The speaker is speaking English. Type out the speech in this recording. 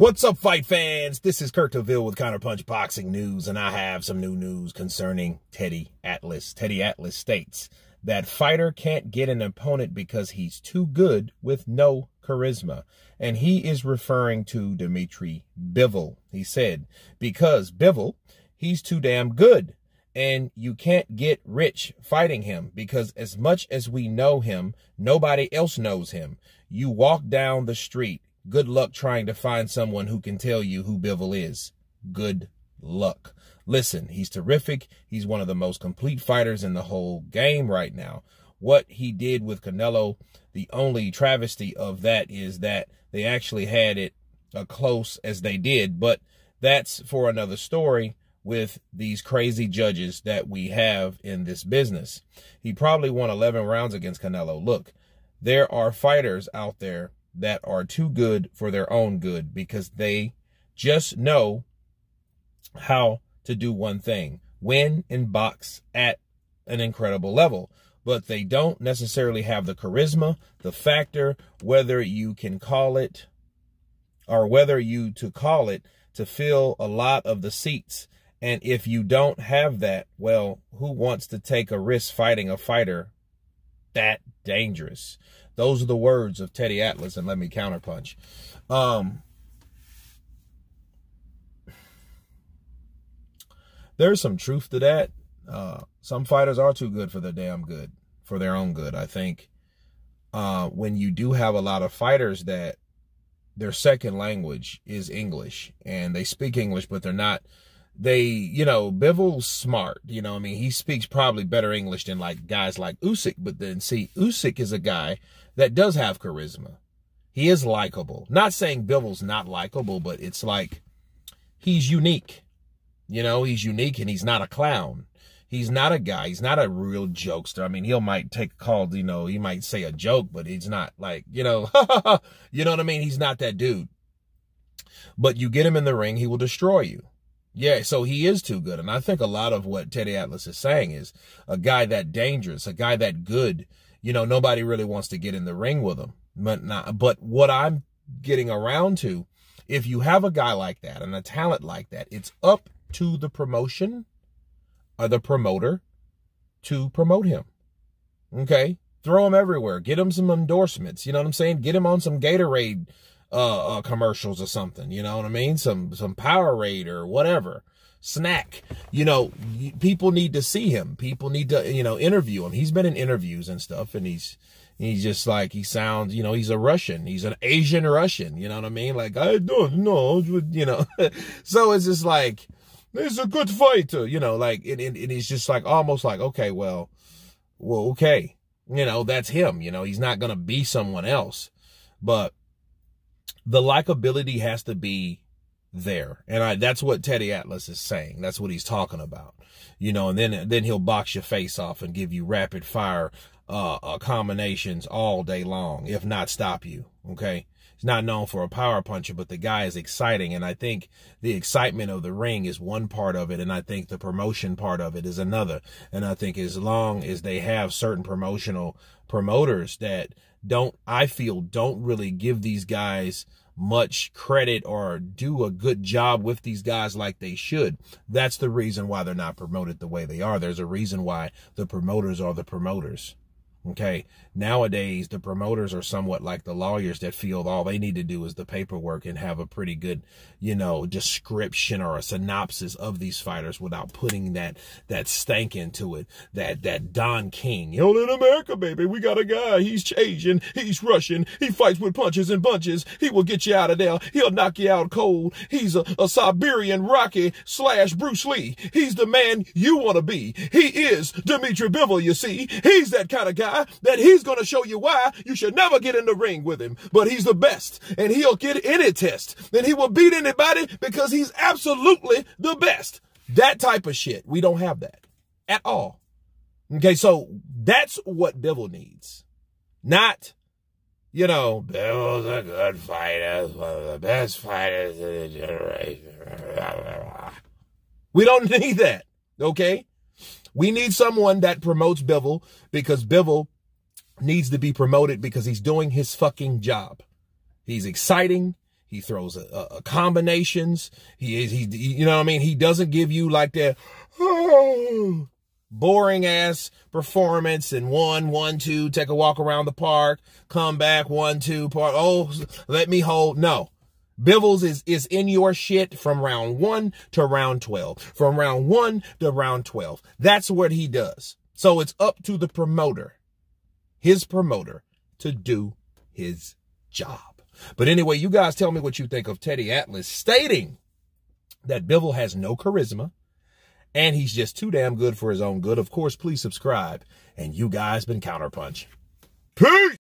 What's up, fight fans? This is Kurt DeVille with Counterpunch Boxing News, and I have some new news concerning Teddy Atlas. Teddy Atlas states that fighter can't get an opponent because he's too good with no charisma. And he is referring to Dmitry Bivol. He said, because Bivol, he's too damn good. And you can't get rich fighting him because as much as we know him, nobody else knows him. You walk down the street Good luck trying to find someone who can tell you who Bivol is. Good luck. Listen, he's terrific. He's one of the most complete fighters in the whole game right now. What he did with Canelo, the only travesty of that is that they actually had it uh, close as they did, but that's for another story with these crazy judges that we have in this business. He probably won 11 rounds against Canelo. Look, there are fighters out there that are too good for their own good because they just know how to do one thing win and box at an incredible level. But they don't necessarily have the charisma, the factor, whether you can call it or whether you to call it to fill a lot of the seats. And if you don't have that, well, who wants to take a risk fighting a fighter that dangerous? Those are the words of Teddy Atlas, and let me counterpunch. Um, there's some truth to that. Uh, some fighters are too good for their damn good, for their own good. I think uh, when you do have a lot of fighters that their second language is English and they speak English, but they're not they, you know, Bivol's smart. You know, I mean, he speaks probably better English than like guys like Usyk. But then see, Usyk is a guy that does have charisma. He is likable. Not saying Bivol's not likable, but it's like he's unique. You know, he's unique and he's not a clown. He's not a guy. He's not a real jokester. I mean, he might take a call, you know, he might say a joke, but he's not like, you know, you know what I mean? He's not that dude. But you get him in the ring, he will destroy you. Yeah, so he is too good. And I think a lot of what Teddy Atlas is saying is a guy that dangerous, a guy that good, you know, nobody really wants to get in the ring with him. But not, but what I'm getting around to, if you have a guy like that and a talent like that, it's up to the promotion or the promoter to promote him. Okay? Throw him everywhere. Get him some endorsements. You know what I'm saying? Get him on some Gatorade uh, uh, commercials or something. You know what I mean? Some some Powerade or whatever snack. You know, people need to see him. People need to you know interview him. He's been in interviews and stuff, and he's he's just like he sounds. You know, he's a Russian. He's an Asian Russian. You know what I mean? Like I don't know. You know, so it's just like. He's a good fighter, you know, like, and, and, and he's just like, almost like, okay, well, well, okay. You know, that's him, you know, he's not to be someone else. But the likability has to be there. And I, that's what Teddy Atlas is saying. That's what he's talking about. You know, and then, then he'll box your face off and give you rapid fire, uh, uh, combinations all day long, if not stop you. Okay. He's not known for a power puncher, but the guy is exciting. And I think the excitement of the ring is one part of it. And I think the promotion part of it is another. And I think as long as they have certain promotional promoters that don't, I feel, don't really give these guys much credit or do a good job with these guys like they should. That's the reason why they're not promoted the way they are. There's a reason why the promoters are the promoters. Okay. Nowadays, the promoters are somewhat like the lawyers that feel all they need to do is the paperwork and have a pretty good, you know, description or a synopsis of these fighters without putting that, that stank into it. That, that Don King. You know, in America, baby, we got a guy. He's Asian. He's Russian. He fights with punches and bunches. He will get you out of there. He'll knock you out cold. He's a, a Siberian Rocky slash Bruce Lee. He's the man you want to be. He is Dmitry Bivol, you see. He's that kind of guy that he's going to show you why you should never get in the ring with him. But he's the best and he'll get any test and he will beat anybody because he's absolutely the best. That type of shit. We don't have that at all. Okay. So that's what Bivol needs. Not, you know, Bivol's a good fighter, one of the best fighters in the generation. We don't need that. Okay. We need someone that promotes Bivol because Bivol needs to be promoted because he's doing his fucking job. He's exciting. He throws a, a, a combinations. He is, he, you know what I mean? He doesn't give you like that, oh, boring ass performance and one, one, two, take a walk around the park, come back, one, two, part. Oh, let me hold. No. Bivens is, is in your shit from round one to round 12, from round one to round 12. That's what he does. So it's up to the promoter, his promoter, to do his job. But anyway, you guys tell me what you think of Teddy Atlas stating that Bivol has no charisma and he's just too damn good for his own good. Of course, please subscribe. And you guys been Counterpunch. Peace!